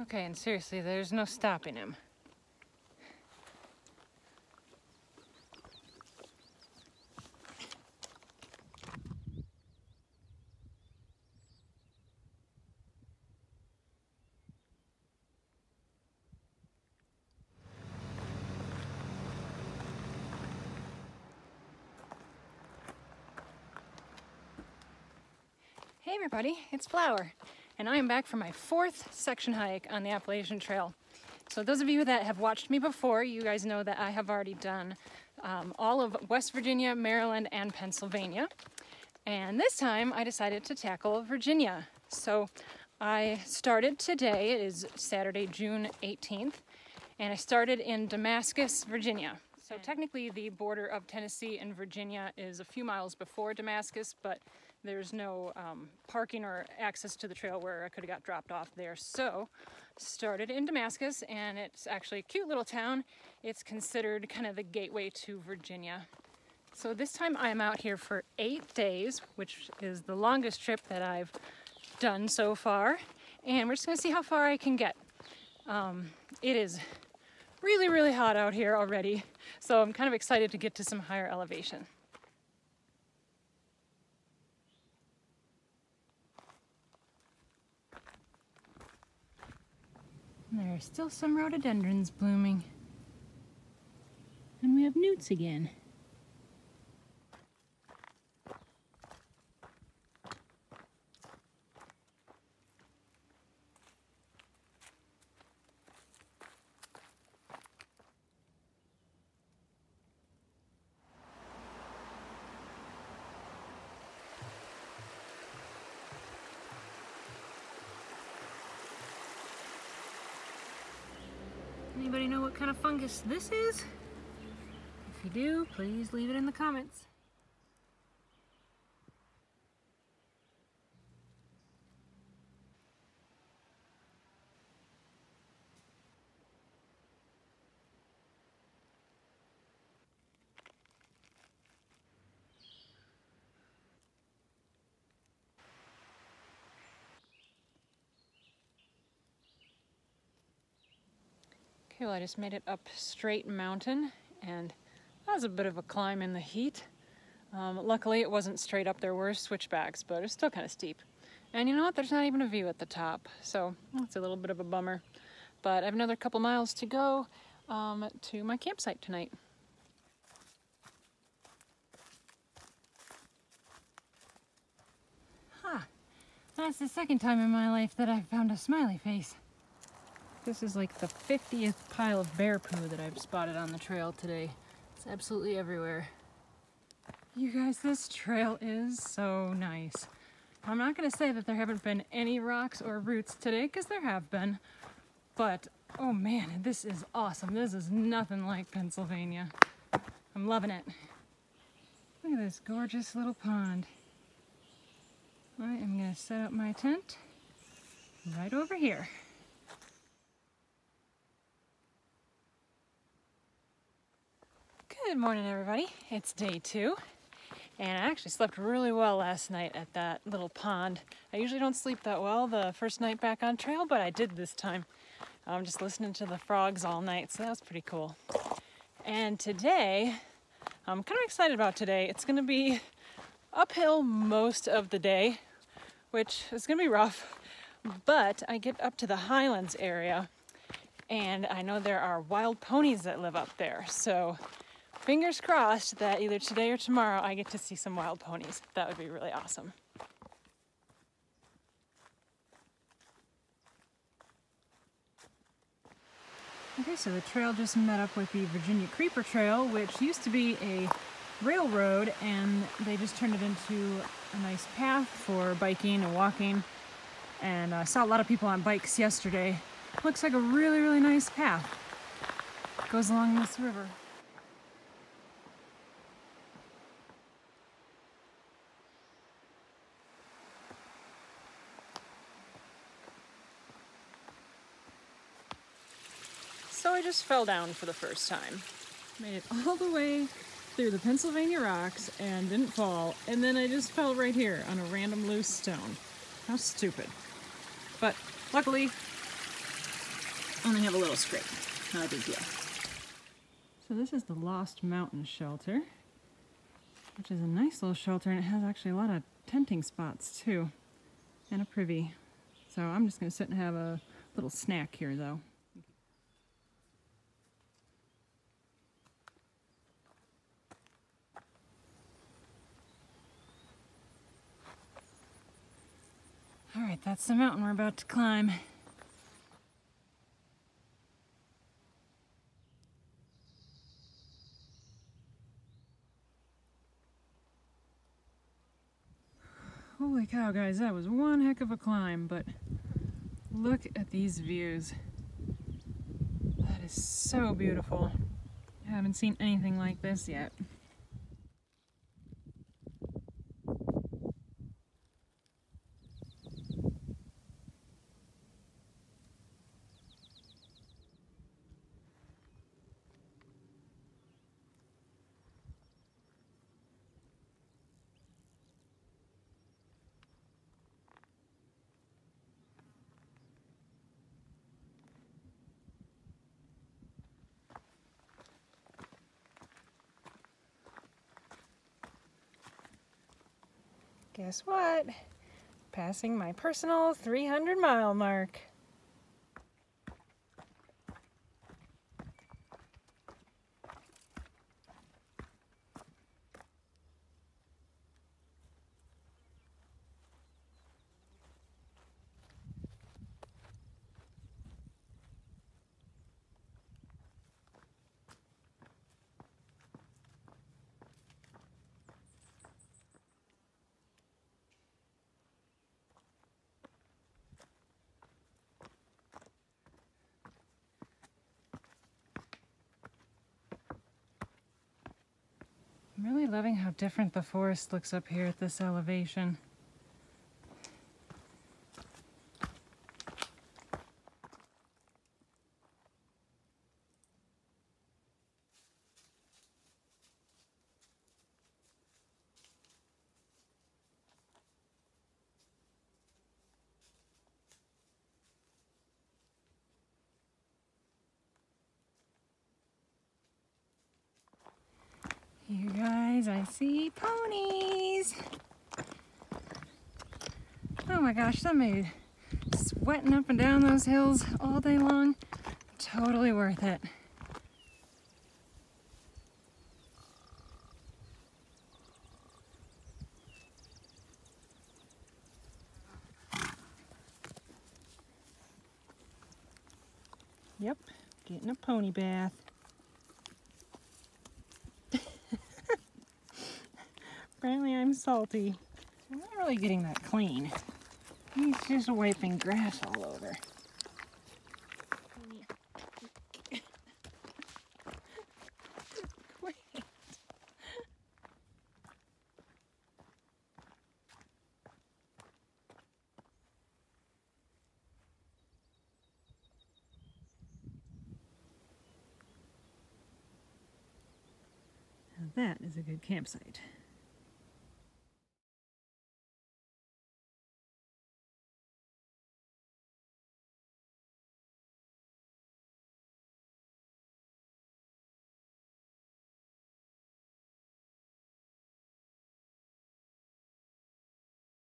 Okay, and seriously, there's no stopping him. Hey everybody, it's Flower, and I am back for my fourth section hike on the Appalachian Trail. So those of you that have watched me before, you guys know that I have already done um, all of West Virginia, Maryland, and Pennsylvania. And this time I decided to tackle Virginia. So I started today, it is Saturday, June 18th, and I started in Damascus, Virginia. So technically the border of Tennessee and Virginia is a few miles before Damascus, but there's no um, parking or access to the trail where I could have got dropped off there. So started in Damascus and it's actually a cute little town. It's considered kind of the gateway to Virginia. So this time I'm out here for eight days, which is the longest trip that I've done so far. And we're just gonna see how far I can get. Um, it is really, really hot out here already. So I'm kind of excited to get to some higher elevation. There are still some rhododendrons blooming. And we have newts again. Anybody know what kind of fungus this is? If you do, please leave it in the comments. Well I just made it up Straight Mountain and that was a bit of a climb in the heat. Um, luckily it wasn't straight up, there were switchbacks, but it's still kind of steep. And you know what, there's not even a view at the top, so it's a little bit of a bummer. But I have another couple miles to go um, to my campsite tonight. Huh, that's the second time in my life that I've found a smiley face. This is like the 50th pile of bear poo that I've spotted on the trail today. It's absolutely everywhere. You guys, this trail is so nice. I'm not gonna say that there haven't been any rocks or roots today, because there have been, but oh man, this is awesome. This is nothing like Pennsylvania. I'm loving it. Look at this gorgeous little pond. I am gonna set up my tent right over here. Good morning, everybody. It's day two, and I actually slept really well last night at that little pond. I usually don't sleep that well the first night back on trail, but I did this time. I'm just listening to the frogs all night, so that was pretty cool. And today, I'm kind of excited about today. It's going to be uphill most of the day, which is going to be rough, but I get up to the Highlands area, and I know there are wild ponies that live up there, so fingers crossed that either today or tomorrow I get to see some wild ponies. That would be really awesome. Okay, so the trail just met up with the Virginia Creeper Trail, which used to be a railroad, and they just turned it into a nice path for biking and walking. And I uh, saw a lot of people on bikes yesterday. Looks like a really, really nice path. Goes along this river. So I just fell down for the first time. Made it all the way through the Pennsylvania rocks and didn't fall, and then I just fell right here on a random loose stone. How stupid. But luckily, only have a little scrape. Not a big deal. So this is the Lost Mountain Shelter, which is a nice little shelter and it has actually a lot of tenting spots too, and a privy. So I'm just going to sit and have a little snack here though. All right, that's the mountain we're about to climb. Holy cow, guys, that was one heck of a climb, but look at these views. That is so beautiful. I haven't seen anything like this yet. Guess what? Passing my personal 300 mile mark. I'm loving how different the forest looks up here at this elevation. You guys, I see ponies. Oh my gosh, somebody sweating up and down those hills all day long. Totally worth it. Yep, getting a pony bath. Apparently I'm salty. I'm not really getting that clean. He's just wiping grass all over. that is a good campsite.